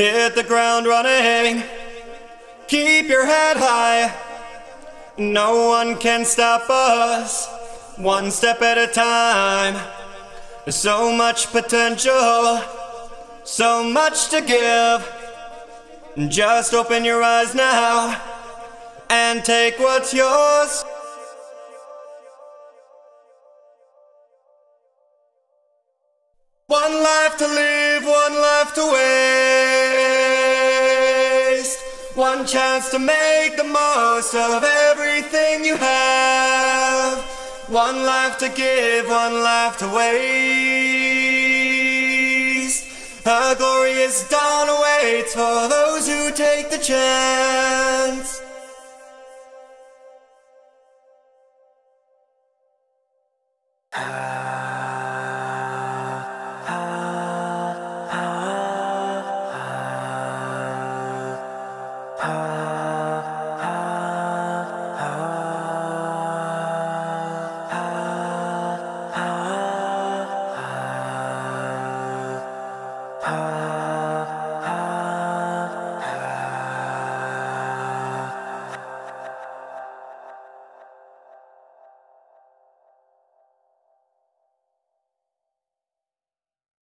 Hit the ground running. Keep your head high. No one can stop us. One step at a time. There's so much potential. So much to give. Just open your eyes now and take what's yours. One life to live, one life to waste. One chance to make the most of everything you have. One life to give, one life to waste. A glorious dawn awaits for those who take the chance. Ah.